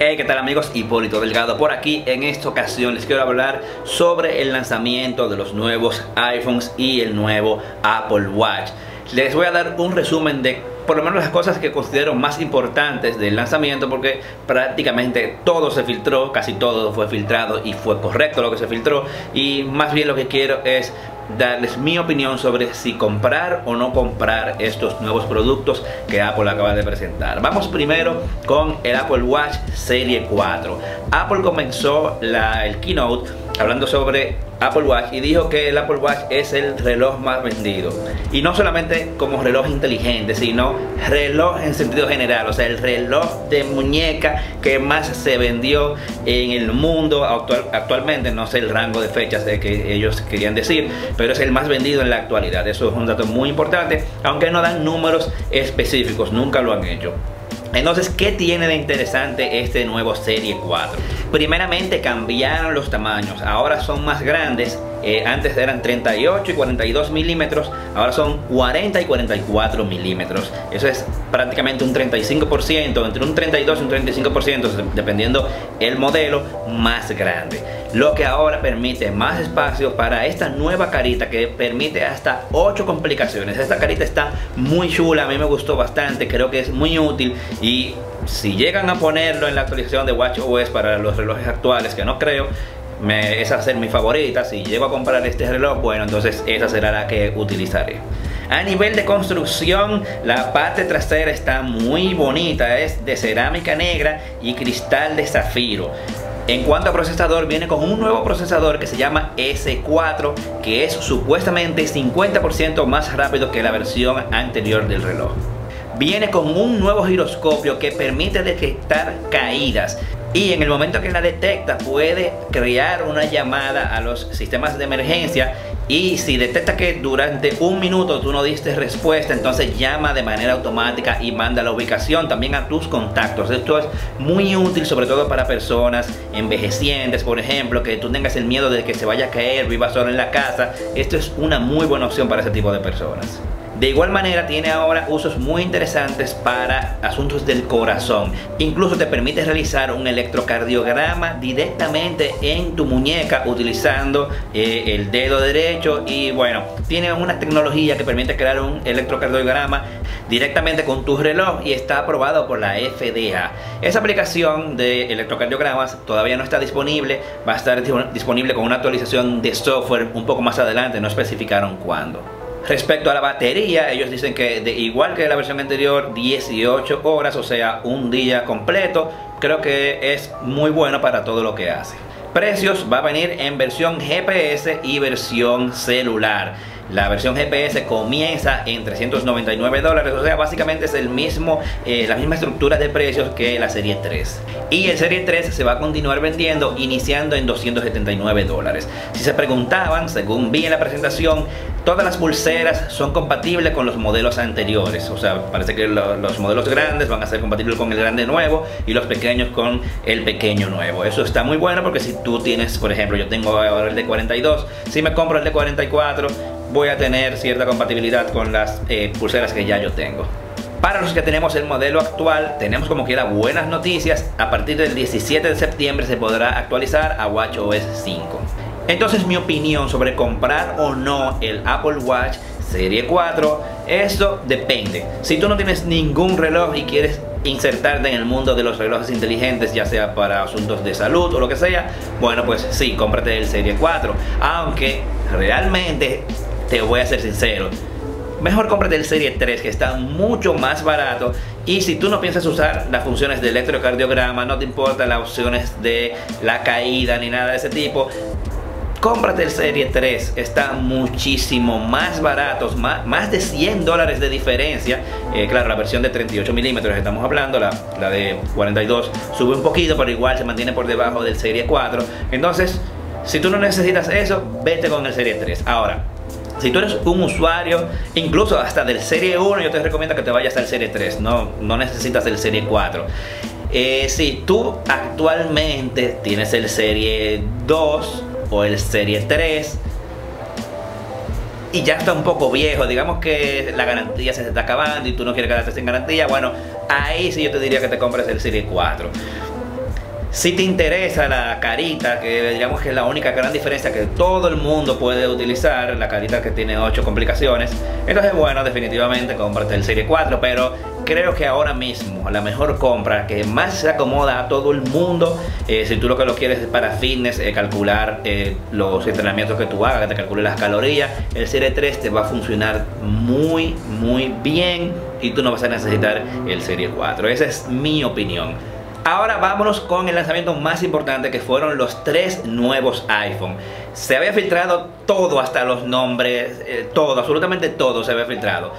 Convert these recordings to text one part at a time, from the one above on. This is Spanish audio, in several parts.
Hey, ¿qué tal amigos? Hipólito Delgado por aquí. En esta ocasión les quiero hablar sobre el lanzamiento de los nuevos iPhones y el nuevo Apple Watch. Les voy a dar un resumen de por lo menos las cosas que considero más importantes del lanzamiento porque prácticamente todo se filtró, casi todo fue filtrado y fue correcto lo que se filtró y más bien lo que quiero es darles mi opinión sobre si comprar o no comprar estos nuevos productos que Apple acaba de presentar. Vamos primero con el Apple Watch Serie 4. Apple comenzó la, el keynote hablando sobre Apple Watch y dijo que el Apple Watch es el reloj más vendido. Y no solamente como reloj inteligente, sino reloj en sentido general, o sea, el reloj de muñeca que más se vendió en el mundo actual, actualmente, no sé el rango de fechas de que ellos querían decir, pero es el más vendido en la actualidad. Eso es un dato muy importante, aunque no dan números específicos, nunca lo han hecho. Entonces, ¿qué tiene de interesante este nuevo Serie 4? Primeramente cambiaron los tamaños, ahora son más grandes eh, antes eran 38 y 42 milímetros, ahora son 40 y 44 milímetros. Eso es prácticamente un 35%, entre un 32 y un 35%, dependiendo el modelo más grande. Lo que ahora permite más espacio para esta nueva carita que permite hasta 8 complicaciones. Esta carita está muy chula, a mí me gustó bastante, creo que es muy útil y si llegan a ponerlo en la actualización de WatchOS para los relojes actuales, que no creo, me, esa va a ser mi favorita. Si llego a comprar este reloj, bueno, entonces esa será la que utilizaré. A nivel de construcción, la parte trasera está muy bonita, es de cerámica negra y cristal de zafiro. En cuanto a procesador, viene con un nuevo procesador que se llama S4, que es supuestamente 50% más rápido que la versión anterior del reloj. Viene con un nuevo giroscopio que permite detectar caídas y en el momento que la detecta puede crear una llamada a los sistemas de emergencia y si detecta que durante un minuto tú no diste respuesta, entonces llama de manera automática y manda la ubicación también a tus contactos. Esto es muy útil sobre todo para personas envejecientes, por ejemplo, que tú tengas el miedo de que se vaya a caer, viva solo en la casa. Esto es una muy buena opción para ese tipo de personas. De igual manera tiene ahora usos muy interesantes para asuntos del corazón. Incluso te permite realizar un electrocardiograma directamente en tu muñeca utilizando eh, el dedo derecho y bueno, tiene una tecnología que permite crear un electrocardiograma directamente con tu reloj y está aprobado por la FDA. Esa aplicación de electrocardiogramas todavía no está disponible, va a estar disponible con una actualización de software un poco más adelante, no especificaron cuándo. Respecto a la batería, ellos dicen que de, igual que la versión anterior, 18 horas, o sea, un día completo, creo que es muy bueno para todo lo que hace. Precios va a venir en versión GPS y versión celular. La versión GPS comienza en 399 dólares, o sea, básicamente es el mismo, eh, la misma estructura de precios que la serie 3. Y el serie 3 se va a continuar vendiendo iniciando en 279 dólares. Si se preguntaban, según vi en la presentación, todas las pulseras son compatibles con los modelos anteriores. O sea, parece que los modelos grandes van a ser compatibles con el grande nuevo y los pequeños con el pequeño nuevo. Eso está muy bueno porque si tú tienes, por ejemplo, yo tengo el de 42, si me compro el de 44, voy a tener cierta compatibilidad con las eh, pulseras que ya yo tengo. Para los que tenemos el modelo actual, tenemos como quiera buenas noticias. A partir del 17 de septiembre se podrá actualizar a WatchOS 5. Entonces mi opinión sobre comprar o no el Apple Watch Serie 4, eso depende. Si tú no tienes ningún reloj y quieres insertarte en el mundo de los relojes inteligentes, ya sea para asuntos de salud o lo que sea, bueno, pues sí, cómprate el Serie 4. Aunque realmente te voy a ser sincero. Mejor cómprate el Serie 3 que está mucho más barato y si tú no piensas usar las funciones de electrocardiograma, no te importan las opciones de la caída ni nada de ese tipo, cómprate el Serie 3, está muchísimo más barato, más, de 100 dólares de diferencia. Eh, claro, la versión de 38 milímetros estamos hablando, la, la de 42 sube un poquito, pero igual se mantiene por debajo del Serie 4. Entonces, si tú no necesitas eso, vete con el Serie 3. Ahora, si tú eres un usuario, incluso hasta del Serie 1, yo te recomiendo que te vayas al Serie 3, no, no necesitas el Serie 4. Eh, si tú actualmente tienes el Serie 2 o el Serie 3 y ya está un poco viejo, digamos que la garantía se está acabando y tú no quieres quedarte sin garantía, bueno, ahí sí yo te diría que te compres el Serie 4 Si te interesa la carita, que digamos que es la única gran diferencia que todo el mundo puede utilizar, la carita que tiene 8 complicaciones, entonces bueno, definitivamente cómprate el Serie 4, pero creo que ahora mismo la mejor compra que más se acomoda a todo el mundo, eh, si tú lo que lo quieres es para fitness, eh, calcular eh, los entrenamientos que tú hagas, que te calcule las calorías, el Serie 3 te va a funcionar muy, muy bien y tú no vas a necesitar el Serie 4. Esa es mi opinión. Ahora vámonos con el lanzamiento más importante que fueron los tres nuevos iPhone. Se había filtrado todo, hasta los nombres, eh, todo, absolutamente todo se había filtrado.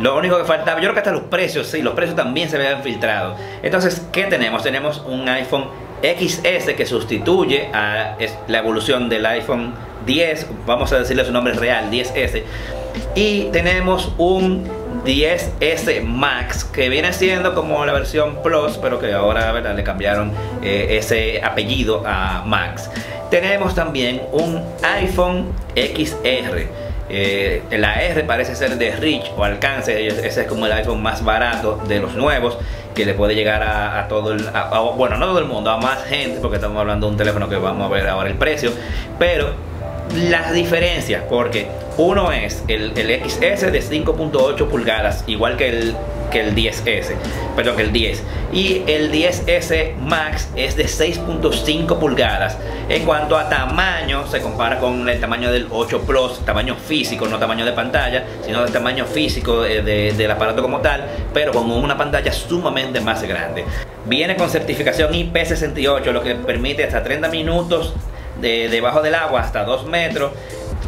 Lo único que faltaba, yo creo que hasta los precios, sí, los precios también se habían filtrado. Entonces, ¿qué tenemos? Tenemos un iPhone XS que sustituye a la evolución del iPhone 10, vamos a decirle su nombre real, 10S. Y tenemos un 10S Max, que viene siendo como la versión Plus, pero que ahora ¿verdad? le cambiaron eh, ese apellido a Max. Tenemos también un iPhone XR. Eh, la R parece ser de Rich o alcance, ese es como el iPhone más barato de los nuevos que le puede llegar a, todo el, bueno, no todo el mundo, a más gente, porque estamos hablando de un teléfono que vamos a ver ahora el precio, pero las diferencias, porque uno es el, XS de 5.8 pulgadas, igual que el, que el 10S, perdón, que el 10. Y el 10S Max es de 6.5 pulgadas. En cuanto a tamaño, se compara con el tamaño del 8 Plus, tamaño físico, no tamaño de pantalla, sino el tamaño físico del aparato como tal, pero con una pantalla sumamente más grande. Viene con certificación IP68, lo que permite hasta 30 minutos de debajo del agua hasta 2 metros.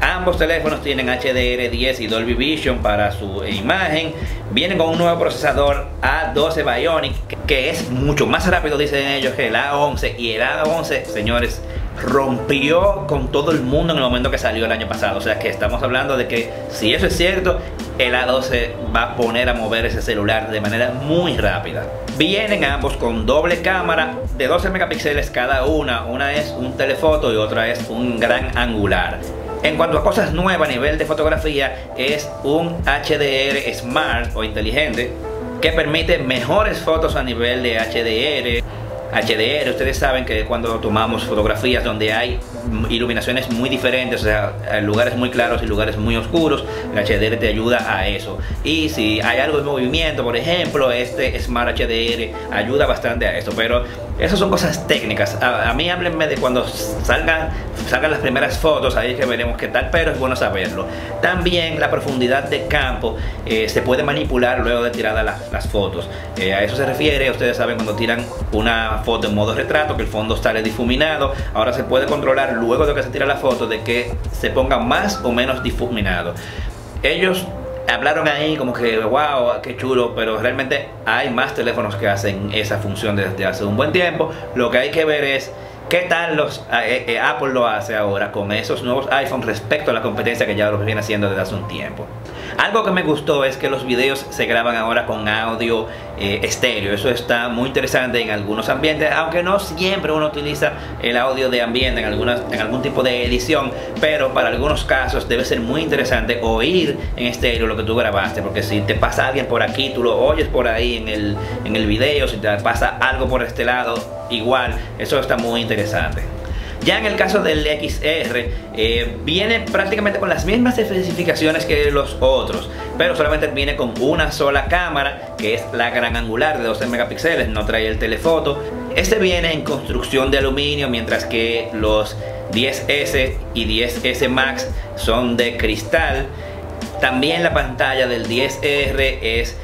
Ambos teléfonos tienen HDR10 y Dolby Vision para su imagen. Vienen con un nuevo procesador A12 Bionic que es mucho más rápido, dicen ellos, que el A11. Y el A11, señores, rompió con todo el mundo en el momento que salió el año pasado. O sea que estamos hablando de que si eso es cierto, el A12 va a poner a mover ese celular de manera muy rápida. Vienen ambos con doble cámara de 12 megapíxeles cada una. Una es un telefoto y otra es un gran angular. En cuanto a cosas nuevas a nivel de fotografía, es un HDR Smart o inteligente que permite mejores fotos a nivel de HDR HDR, ustedes saben que cuando tomamos fotografías donde hay iluminaciones muy diferentes, o sea, lugares muy claros y lugares muy oscuros, el HDR te ayuda a eso. Y si hay algo de movimiento, por ejemplo, este Smart HDR ayuda bastante a eso, pero esas son cosas técnicas. A, mí háblenme de cuando salgan, salgan las primeras fotos, ahí que veremos qué tal, pero es bueno saberlo. También la profundidad de campo eh, se puede manipular luego de tiradas las, fotos. Eh, a eso se refiere, ustedes saben cuando tiran una foto en modo retrato, que el fondo sale difuminado. Ahora se puede controlar luego de que se tira la foto de que se ponga más o menos difuminado. Ellos hablaron ahí como que, wow, qué chulo, pero realmente hay más teléfonos que hacen esa función desde hace un buen tiempo. Lo que hay que ver es qué tal los eh, eh, Apple lo hace ahora con esos nuevos iPhones respecto a la competencia que ya lo viene haciendo desde hace un tiempo. Algo que me gustó es que los videos se graban ahora con audio eh, estéreo. Eso está muy interesante en algunos ambientes, aunque no siempre uno utiliza el audio de ambiente en, algunas, en algún tipo de edición, pero para algunos casos debe ser muy interesante oír en estéreo lo que tú grabaste, porque si te pasa alguien por aquí, tú lo oyes por ahí en el, en el video, si te pasa algo por este lado, igual, eso está muy interesante. Ya en el caso del XR, eh, viene prácticamente con las mismas especificaciones que los otros, pero solamente viene con una sola cámara, que es la gran angular de 12 megapíxeles, no trae el telefoto. Este viene en construcción de aluminio, mientras que los 10S y 10S Max son de cristal. También la pantalla del 10R es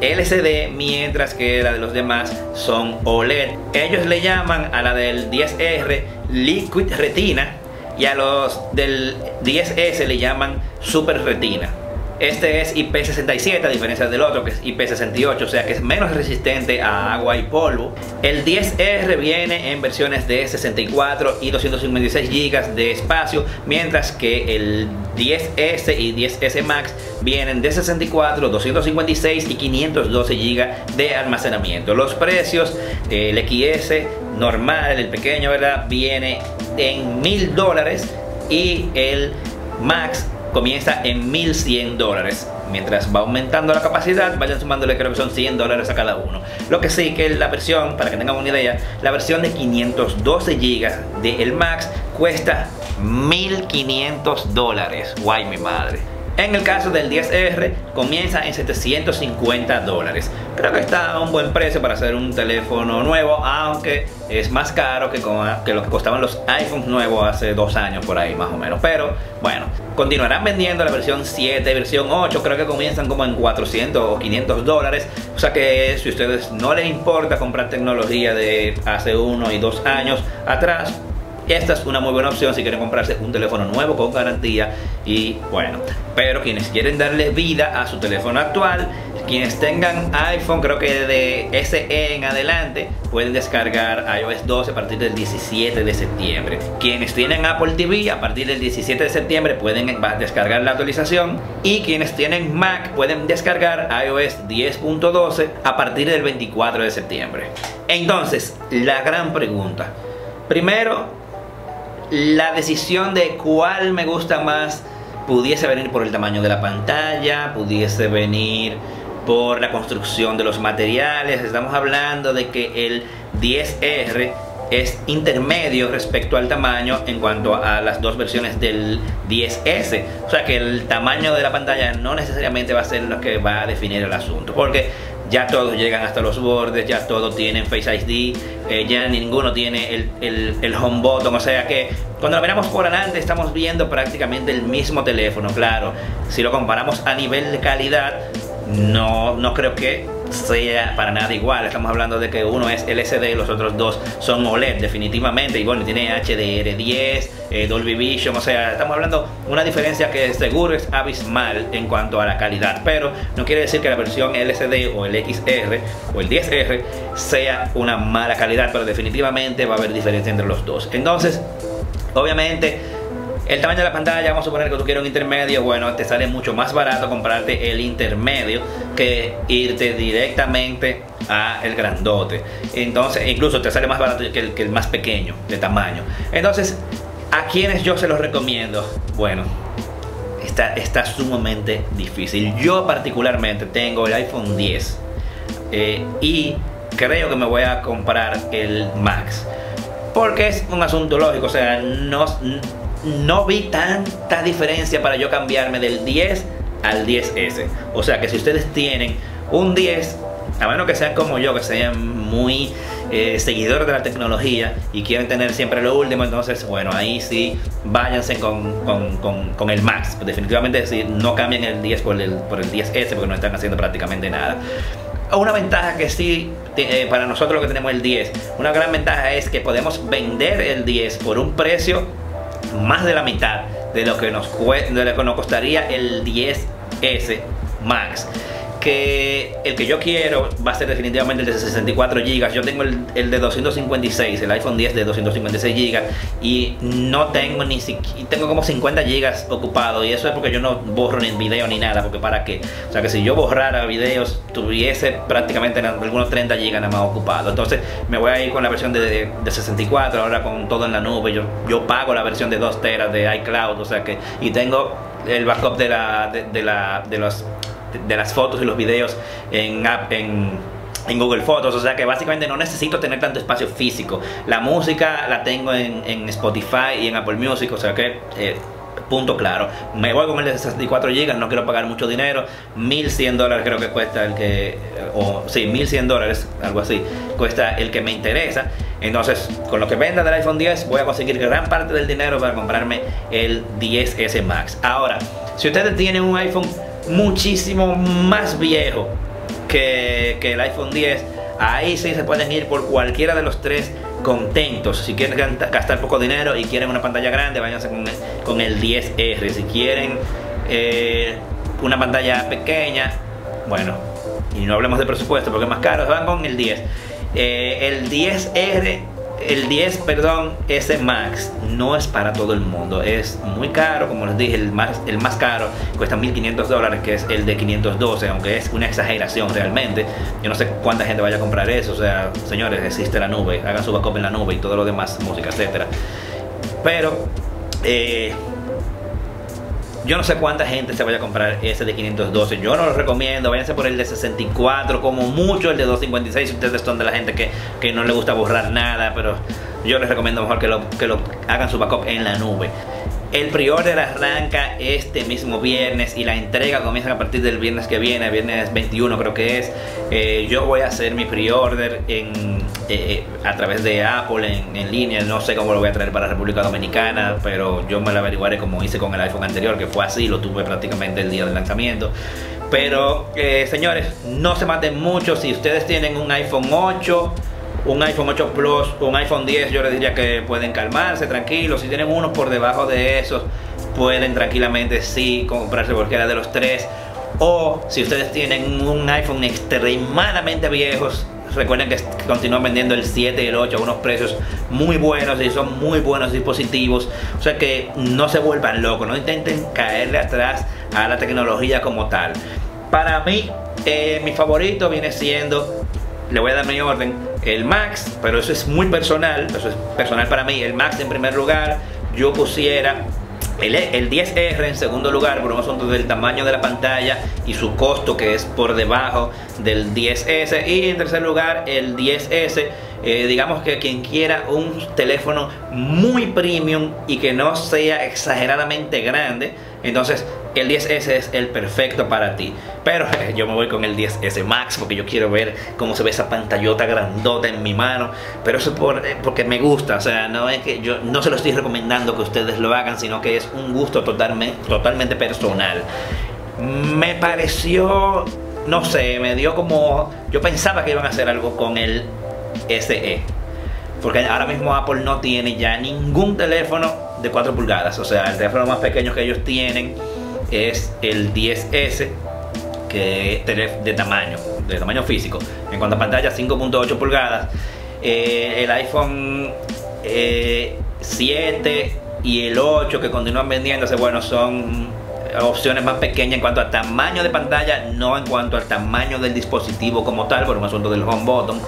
LCD, mientras que la de los demás son OLED. Ellos le llaman a la del 10R Liquid Retina y a los del 10S le llaman Super Retina. Este es IP67 a diferencia del otro que es IP68, o sea que es menos resistente a agua y polvo. El 10R viene en versiones de 64 y 256 GB de espacio, mientras que el 10S y 10S Max vienen de 64, 256 y 512 GB de almacenamiento. Los precios, el XS normal, el pequeño, ¿verdad? Viene en mil dólares y el Max comienza en 1100 dólares. mientras va aumentando la capacidad, vayan sumándole creo que son 100 dólares a cada uno. Lo que sí que la versión, para que tengan una idea, la versión de 512 GB del Max cuesta 1500 dólares. Guay mi madre. En el caso del 10R comienza en 750 dólares. Creo que está a un buen precio para hacer un teléfono nuevo, aunque es más caro que, que lo que costaban los iPhones nuevos hace dos años por ahí más o menos. Pero bueno, continuarán vendiendo la versión 7, versión 8, creo que comienzan como en 400 o 500 dólares. O sea que si a ustedes no les importa comprar tecnología de hace uno y dos años atrás, esta es una muy buena opción si quieren comprarse un teléfono nuevo con garantía y bueno, pero quienes quieren darle vida a su teléfono actual, quienes tengan iPhone, creo que de SE en adelante, pueden descargar iOS 12 a partir del 17 de septiembre. Quienes tienen Apple TV, a partir del 17 de septiembre pueden descargar la actualización. Y quienes tienen Mac pueden descargar iOS 10.12 a partir del 24 de septiembre. Entonces, la gran pregunta. Primero, la decisión de cuál me gusta más pudiese venir por el tamaño de la pantalla, pudiese venir por la construcción de los materiales. Estamos hablando de que el 10R es intermedio respecto al tamaño en cuanto a las dos versiones del 10S. O sea que el tamaño de la pantalla no necesariamente va a ser lo que va a definir el asunto. Porque ya todos llegan hasta los bordes, ya todos tienen Face ID, eh, ya ninguno tiene el, el, home button, o sea que cuando lo miramos por adelante estamos viendo prácticamente el mismo teléfono, claro, si lo comparamos a nivel de calidad, no, no creo que sea para nada igual. Estamos hablando de que uno es LCD y los otros dos son OLED, definitivamente. Y bueno, tiene HDR10, eh, Dolby Vision, o sea, estamos hablando de una diferencia que seguro es abismal en cuanto a la calidad. Pero no quiere decir que la versión LCD o el XR o el 10R sea una mala calidad, pero definitivamente va a haber diferencia entre los dos. Entonces, obviamente el tamaño de la pantalla, vamos a suponer que tú quieres un intermedio, bueno, te sale mucho más barato comprarte el intermedio que irte directamente a el grandote. Entonces, incluso te sale más barato que el, que el más pequeño de tamaño. Entonces, ¿a quienes yo se los recomiendo? Bueno, está, está sumamente difícil. Yo particularmente tengo el iPhone 10 eh, y creo que me voy a comprar el Max. Porque es un asunto lógico, o sea, no, no vi tanta diferencia para yo cambiarme del 10 al 10S. O sea que si ustedes tienen un 10, a menos que sean como yo, que sean muy eh, seguidores de la tecnología y quieren tener siempre lo último, entonces bueno, ahí sí váyanse con, con, el Max. Definitivamente decir, no cambien el 10 por el, por el 10S porque no están haciendo prácticamente nada. Una ventaja que sí, eh, para nosotros lo que tenemos el 10, una gran ventaja es que podemos vender el 10 por un precio más de la mitad de lo que nos, de lo que nos costaría el 10S Max que el que yo quiero va a ser definitivamente el de 64 GB. Yo tengo el, de 256, el iPhone 10 de 256 GB y no tengo ni siquiera, tengo como 50 GB ocupado y eso es porque yo no borro ni video ni nada, porque para qué. O sea que si yo borrara videos tuviese prácticamente algunos 30 GB nada más ocupado. Entonces me voy a ir con la versión de, 64, ahora con todo en la nube. Yo, yo pago la versión de 2 teras de iCloud, o sea que y tengo el backup de la de, la de los de las fotos y los videos en, en, en Google Fotos, o sea que básicamente no necesito tener tanto espacio físico. La música la tengo en, en Spotify y en Apple Music, o sea que eh, punto claro. Me voy con el de 64 GB, no quiero pagar mucho dinero. 1100 dólares creo que cuesta el que, o sí, 1100 dólares, algo así, cuesta el que me interesa. Entonces, con lo que venda del iPhone 10, voy a conseguir gran parte del dinero para comprarme el 10S Max. Ahora, si ustedes tienen un iPhone muchísimo más viejo que, el iPhone 10. Ahí sí se pueden ir por cualquiera de los tres contentos. Si quieren gastar poco dinero y quieren una pantalla grande, váyanse con el, con el 10R. Si quieren eh, una pantalla pequeña, bueno, y no hablemos de presupuesto porque es más caro, van con el 10. Eh, el 10R el 10, perdón, ese Max no es para todo el mundo. Es muy caro, como les dije, el más, el más caro cuesta 1500 dólares, que es el de 512, aunque es una exageración realmente. Yo no sé cuánta gente vaya a comprar eso. O sea, señores, existe la nube, hagan su backup en la nube y todo lo demás, música, etcétera. Pero, eh, Yo no sé cuánta gente se vaya a comprar ese de 512. Yo no lo recomiendo. Váyanse por el de 64, como mucho el de 256. Ustedes son de la gente que, que no le gusta borrar nada, pero yo les recomiendo mejor que lo, que lo hagan su backup en la nube. El pre-order arranca este mismo viernes y la entrega comienza a partir del viernes que viene, viernes 21 creo que es. Eh, yo voy a hacer mi pre-order eh, eh, a través de Apple en, en, línea, no sé cómo lo voy a traer para República Dominicana, pero yo me lo averiguaré como hice con el iPhone anterior, que fue así, lo tuve prácticamente el día del lanzamiento. Pero señores, no se maten mucho si ustedes tienen un iPhone 8 un iPhone 8 Plus, un iPhone 10, yo les diría que pueden calmarse, tranquilos. Si tienen unos por debajo de esos, pueden tranquilamente sí comprarse cualquiera de los tres. O si ustedes tienen un iPhone extremadamente viejos, recuerden que continúan vendiendo el 7 y el 8 a unos precios muy buenos y son muy buenos dispositivos. O sea que no se vuelvan locos, no intenten caerle atrás a la tecnología como tal. Para mí, eh, mi favorito viene siendo, le voy a dar mi orden, el Max, pero eso es muy personal, eso es personal para mí. El Max en primer lugar, yo pusiera el, el, 10R en segundo lugar por un asunto del tamaño de la pantalla y su costo que es por debajo del 10S y en tercer lugar el 10S eh, digamos que quien quiera un teléfono muy premium y que no sea exageradamente grande entonces el 10S es el perfecto para ti. Pero yo me voy con el 10S Max porque yo quiero ver cómo se ve esa pantallota grandota en mi mano. Pero eso por, eh, porque me gusta. O sea, no es que yo no se lo estoy recomendando que ustedes lo hagan, sino que es un gusto totalmente, totalmente personal. Me pareció, no sé, me dio como... Yo pensaba que iban a hacer algo con el SE. Porque ahora mismo Apple no tiene ya ningún teléfono de 4 pulgadas. O sea, el teléfono más pequeño que ellos tienen es el 10S, que es de tamaño, de tamaño físico. En cuanto a pantalla, 5.8 pulgadas. Eh, el iPhone 7 eh, y el 8 que continúan vendiéndose, bueno, son opciones más pequeñas en cuanto a tamaño de pantalla, no en cuanto al tamaño del dispositivo como tal, por un asunto del home button,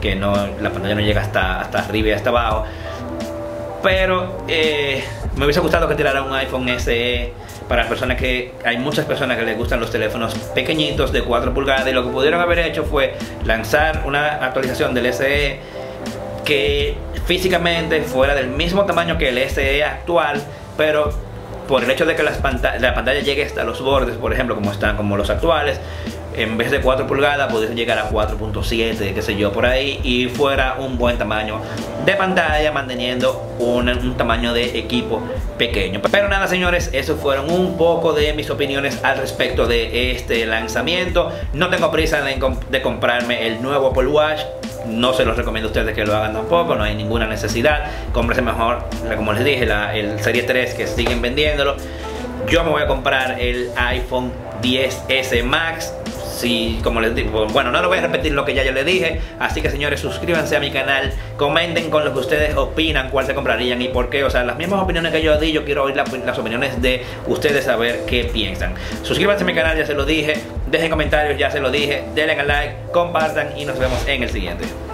que no, la pantalla no llega hasta, hasta arriba y hasta abajo. Pero eh, me hubiese gustado que tirara un iPhone SE para personas que hay muchas personas que les gustan los teléfonos pequeñitos de 4 pulgadas y lo que pudieron haber hecho fue lanzar una actualización del SE que físicamente fuera del mismo tamaño que el SE actual, pero por el hecho de que la pantalla llegue hasta los bordes, por ejemplo, como están como los actuales, en vez de 4 pulgadas pudiese llegar a 4.7, qué sé yo, por ahí, y fuera un buen tamaño de pantalla, manteniendo un, tamaño de equipo pequeño. Pero nada, señores, eso fueron un poco de mis opiniones al respecto de este lanzamiento. No tengo prisa de, de comprarme el nuevo Apple Watch. No se los recomiendo a ustedes que lo hagan tampoco, no hay ninguna necesidad. Cómprese mejor, como les dije, la, el Serie 3 que siguen vendiéndolo. Yo me voy a comprar el iPhone 10S Max si, como les digo, bueno, no lo voy a repetir lo que ya yo les dije, así que señores, suscríbanse a mi canal, comenten con lo que ustedes opinan, cuál se comprarían y por qué, o sea, las mismas opiniones que yo di, yo quiero oír las opiniones de ustedes, saber qué piensan. Suscríbanse a mi canal, ya se lo dije, dejen comentarios, ya se lo dije, denle al like, compartan y nos vemos en el siguiente.